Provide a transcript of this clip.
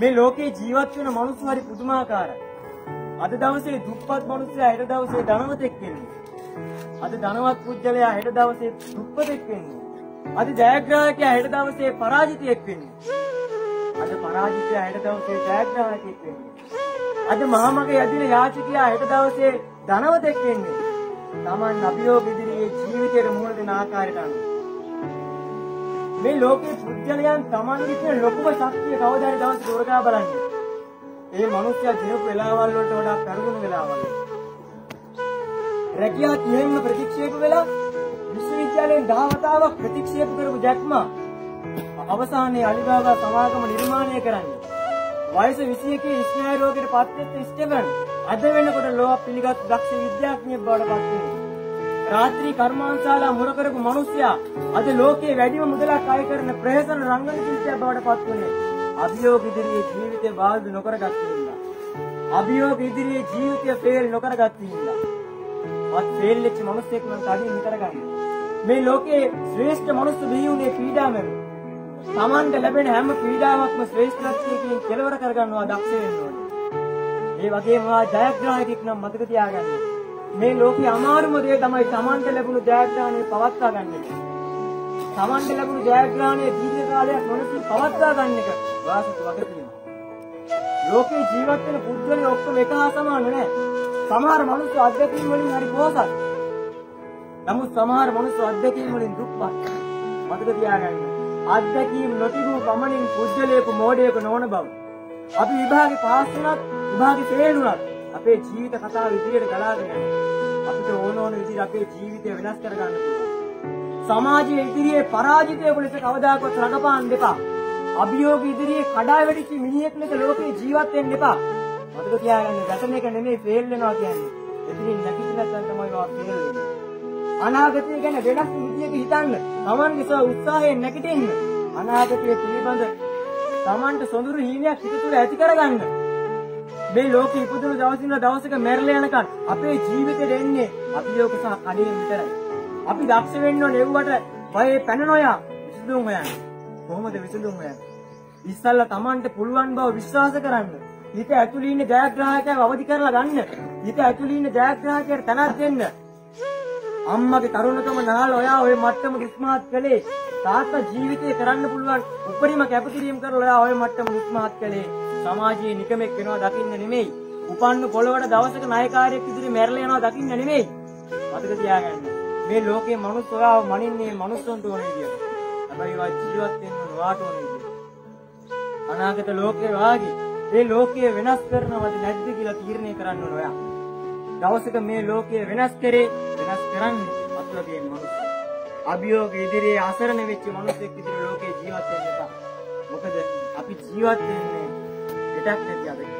මේ ලෝකේ ජීවත් වෙන මිනිස්සු හරි පුදුමාකාරයි. අද දවසේ දුප්පත් මිනිස්සයා හෙට දවසේ ධනවතෙක් වෙන්නේ. අද ධනවත් පුජ්‍යලයා හෙට දවසේ දුප්පතෙක් වෙන්නේ. අද ජයග්‍රාහකයා හෙට දවසේ පරාජිතයෙක් වෙන්නේ. අද පරාජිතයා හෙට දවසේ ජයග්‍රාහකයෙක් වෙන්නේ. අද මහමගේ යදින යාචකයා හෙට දවසේ ධනවතෙක් වෙන්නේ. Taman අභියෝග ඉදිරියේ ජීවිතයට මුහුණ දෙන ආකාරයට අනුව. මේ ලෝකේ පුද්ගලයන් Tamanගේ තියෙන ලොකුම ශක්තිය කවදා හරි දවස් දොරකා බලන්නේ. ඒ මිනිස්සයා ජීවපු වෙලාවල් වලට වඩා කරුණු වෙලාවල්. රැකියාව තියෙන්න ප්‍රතික්ෂේප වෙලා විශ්වවිද්‍යාලයෙන් දහවතාවක් ප්‍රතික්ෂේප කරපු ජැක්ම අවසානයේ අලිබාබා සමාගම නිර්මාණය කරන්නේ. වයස 21 ස්නායු රෝගයට පත්වෙච්ච ස්ටෙවන් අද වෙනකොට ලෝක පිළිගත් දක්ෂ විද්‍යාඥයෙක් බවට පත් වෙනවා. රාත්‍රී කර්මාන්තශාලා මුර කරපු මිනිසයා අද ලෝකයේ වැඩිම මුදලක් අය කරන ප්‍රහසන රංගන ශිල්පියෙක් බවට පත් වුණේ. අභියෝග ඉදිරියේ ජීවිතේ බාල්දු නොකරගත් නිසා. අභියෝග ඉදිරියේ ජීවිතය ෆේල් නොකරගත් නිසා. වත් ෆේල් වෙච්ච මිනිස්සෙක් නම් කඩින් විතර ගන්න. මේ ලෝකයේ ශ්‍රේෂ්ඨ මිනිස්සු බිහි වුණේ පීඩාවෙන්. Tamante ලැබෙන හැම පීඩාවක්ම ශ්‍රේෂ්ඨත්වයෙන් කෙලවර කරගන්නවා දක්ෂ වෙන්න ඕනේ. ඒ වගේම ජයග්‍රාහකෙක් නම් මතක තියාගන්න. මේ ලෝකේ අමාරුම දේ තමයි Tamante ලැබුණු ජයග්‍රහණය පවත්වා ගන්න එක. Tamante ලැබුණු ජයග්‍රහණය දීර්ඝ කාලයක් මොනසින් පවත්වා ගන්න එක වාසිත වගකීම. ලෝකේ ජීවත් වෙන පුද්ගලයෝ ඔක්කොම එක හා සමාන නෑ. සමහර මිනිස්සු අධ්‍යක්ෂින් වලින් හරි පොහසත්. නමුත් සමහර මිනිස්සු අධ්‍යක්ෂින් වලින් දුප්පත්. මතක තියාගන්න. අධ්‍යක්ෂින් නොතිබූ පමණින් පුද්ගලයෙකු මෝඩයෙකු නොවන බව. අපි විභාගේ පාස් වුණත් විභාගේ ෆේල් වුණත් අපේ ජීවිත කතාව ඉදිරියට ගලාගෙන යනවා. අපිට ඕන ඕන විදිහට අපේ ජීවිතය වෙනස් කරගන්න පුළුවන්. සමාජයේ ඉදිරියේ පරාජිතයෙකු ලෙස කවදාකවත් රඟපාන්න එපා. අභියෝග ඉදිරියේ කඩා වැටිච්ච මිනිහෙක් ලෙස ලෝකේ ජීවත් වෙන්න එපා. මතක තියාගන්න ගැටන එක නෙමෙයි ෆේල් වෙනවා කියන්නේ. එතනින් නැගිටින්න නැත්නම් තමයි වා ෆේල් වෙන්නේ. අනාගතය ගැන වෙනස් විදියක හිතන්න. Tamange සහ උත්සාහයෙන් නැගිටින්න. අනාගතය පිළිබඳ Tamanට සොඳුරු හීනයක් හිත තුළ ඇති කරගන්න. මේ ලෝකෙ ඉපදුණු දවසින් දවසක මැරලා යනකන් අපේ ජීවිතේට එන්නේ අභියෝග සහ කඩේම විතරයි. අපි දක්ෂ වෙන්න ඕනේ එව්වට බයේ පැන නොයා විසඳුම් හොයන්න. කොහොමද විසඳුම් හොයන්නේ? ඉස්සල්ලා Tamanට පුළුවන් බව විශ්වාස කරන්න. හිත ඇතුළේ ඉන්න ජයග්‍රාහකයව අවදි කරලා ගන්න. හිත ඇතුළේ ඉන්න ජයග්‍රාහකයට තනක් දෙන්න. අම්මගේ තරුණකම නාල ඔයා ওই මට්ටම දුස්මාත් කළේ. තාත්තා ජීවිතේ කරන්න පුළුවන් උපරිම කැපකිරීම කරලා ඔයා ওই මට්ටම දුස්මාත් කළේ. සමාජයේ නිකමෙක් වෙනවා දකින්න නෙමෙයි. උපන්න පොළවට දවසක නායකාරයෙක් ඉදිරියේ මැරලා යනවා දකින්න නෙමෙයි. මතක තියාගන්න. මේ ලෝකේ මනුස්ස ඔයාව මනින්නේ මනුස්සොන්ට ඕන විදියට. හැබැයි වා ජීවත් වෙන්න වාට ඕන විදියට. අනාගත ලෝකේ වාගේ මේ ලෝකය වෙනස් කරනවද නැද්ද කියලා තීරණය කරන්න ඕන ඔයා. දවසක මේ ලෝකය වෙනස් කරේ වෙනස් කරන්නේ අතුල තියෙන මනුස්ස. අභියෝග ඉදිරියේ අසරණ වෙච්ච මිනිස්සෙක් ඉදිරියේ ලෝකේ ජීවත් වෙන්න එපා. මොකද අපි ජීවත් වෙන්නේ এটা আপনি যাবেন